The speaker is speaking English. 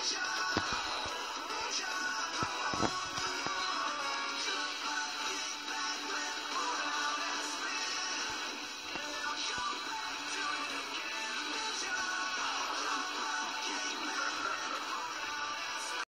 Russia! Russia!